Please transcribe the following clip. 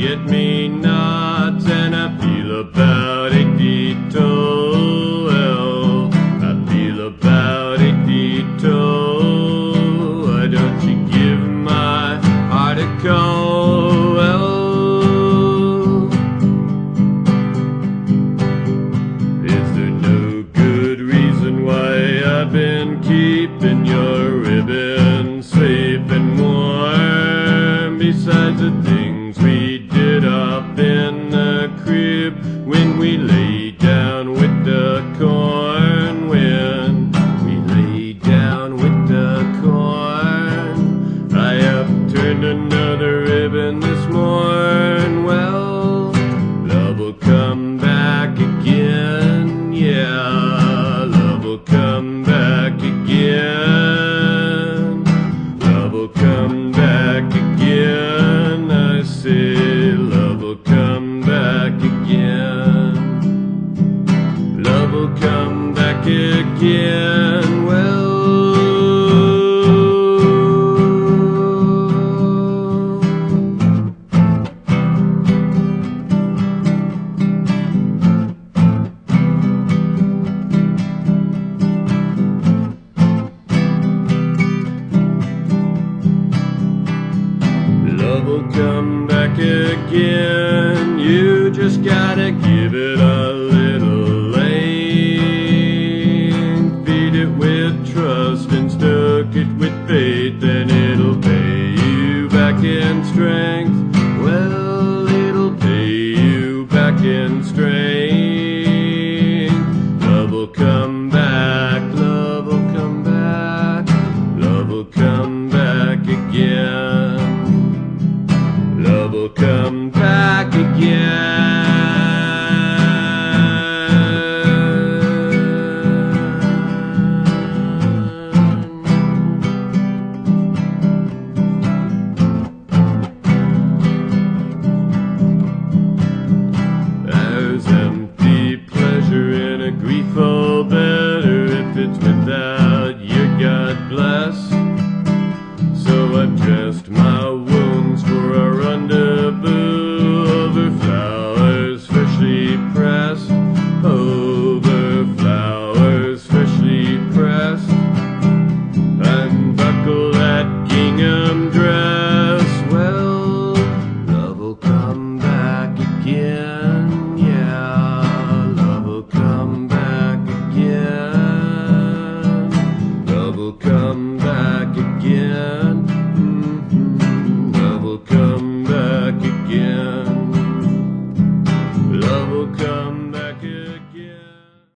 forget-me-nots, and I feel about tall. Well, I feel about. Why don't you give my heart a call? Is there no good reason why I've been keeping up in the crib when we lay down with the corn, when we lay down with the corn. I have turned another ribbon this morn. Well, love will come back again. Yeah, love will come back again. Will come back again. Well. Love will come back again. You just gotta give it a trust and stoke it with faith, then it'll pay you back in strength. Well, it'll pay you back in strength. Love will come back, love will come back, love will come back again. Love will come back again. dressed my wounds for a rendezvous over flowers freshly pressed, over flowers freshly pressed. Unbuckle that gingham dress, well, love'll come back again. again.